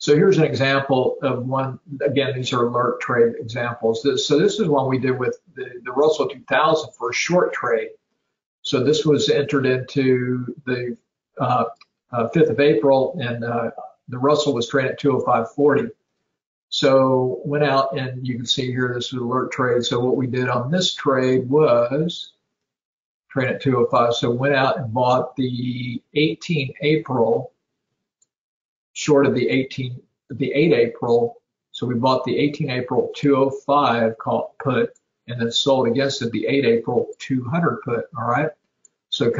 So here's an example of one, again, these are alert trade examples. So this is one we did with the, the Russell 2000 for a short trade. So this was entered into the uh, uh, 5th of April and uh, the Russell was trading at 205.40. So went out and you can see here, this is alert trade. So what we did on this trade was trade at 205. So went out and bought the 18 April short of the 18, the 8 April. So we bought the 18 April 205 call put and then sold against it the 8 April 200 put. All right. So,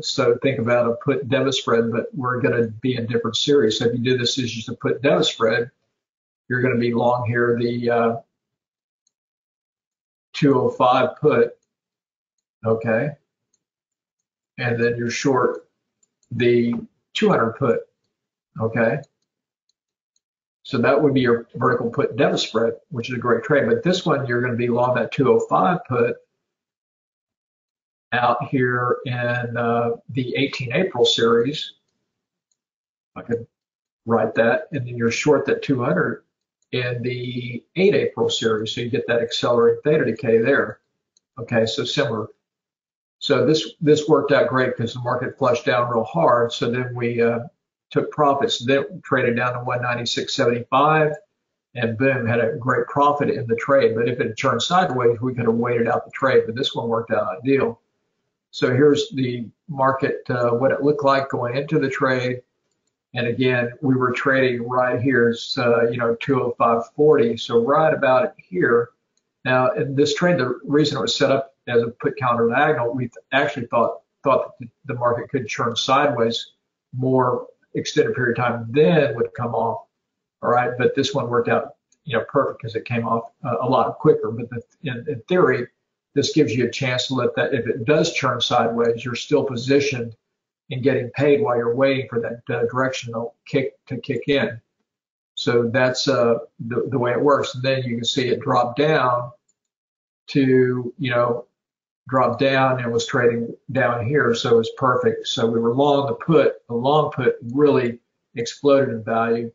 so think about a put debit spread, but we're going to be in different series. So if you do this as just a put debit spread, you're going to be long here the uh, 205 put, okay, and then you're short the 200 put, okay. So that would be your vertical put debit spread, which is a great trade. But this one, you're going to be long that 205 put out here in uh, the 18 April series. I could write that, and then you're short that 200 in the 8 April series, so you get that accelerated theta decay there. Okay, so similar. So this this worked out great because the market flushed down real hard. So then we uh, took profits. Then traded down to 196.75, and boom, had a great profit in the trade. But if it had turned sideways, we could have waited out the trade. But this one worked out ideal. So here's the market, uh, what it looked like going into the trade. And again, we were trading right here, uh, you know, 205.40. So right about here. Now, in this trade, the reason it was set up as a put calendar diagonal, we actually thought thought the market could churn sideways more extended period of time, then would come off. All right, but this one worked out, you know, perfect because it came off uh, a lot quicker. But the, in, in theory, this gives you a chance to let that, if it does turn sideways, you're still positioned in getting paid while you're waiting for that uh, directional kick to kick in. So that's uh, the, the way it works. And then you can see it drop down to, you know, drop down and was trading down here. So it was perfect. So we were long the put. The long put really exploded in value.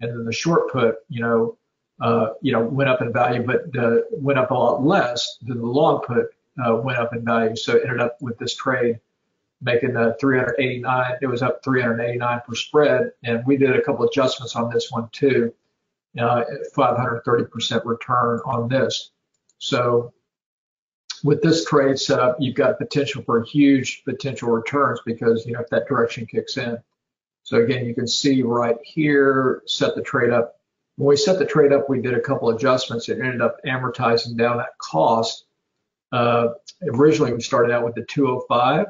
And then the short put, you know, uh, you know, went up in value, but uh, went up a lot less than the long put uh, went up in value. So it ended up with this trade making a 389. It was up 389 per spread, and we did a couple adjustments on this one too. Uh, 530% return on this. So with this trade setup, you've got potential for huge potential returns because you know if that direction kicks in. So again, you can see right here, set the trade up when we set the trade up, we did a couple adjustments. It ended up amortizing down that cost. Uh, originally, we started out with the 205.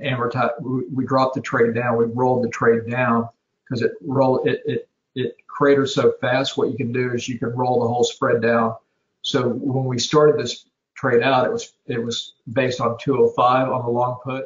Amortize, we, we dropped the trade down. We rolled the trade down because it roll it, it it craters so fast. What you can do is you can roll the whole spread down. So when we started this trade out, it was it was based on 205 on the long put.